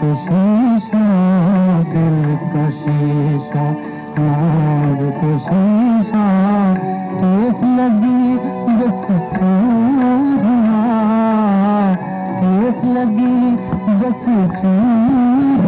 को शीशा दिल को नाज को केस लगी बस चूहा केस लगी बस चूहा